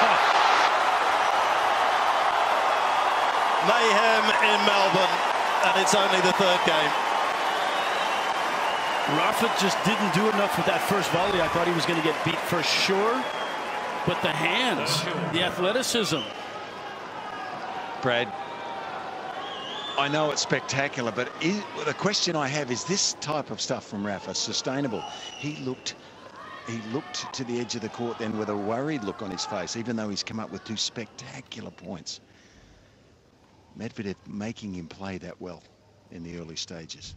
Mayhem in Melbourne, and it's only the third game. Rafa just didn't do enough with that first volley. I thought he was going to get beat for sure. But the hands, the athleticism. Brad, I know it's spectacular, but is, the question I have is this type of stuff from Rafa sustainable? He looked he looked to the edge of the court then with a worried look on his face, even though he's come up with two spectacular points. Medvedev making him play that well in the early stages.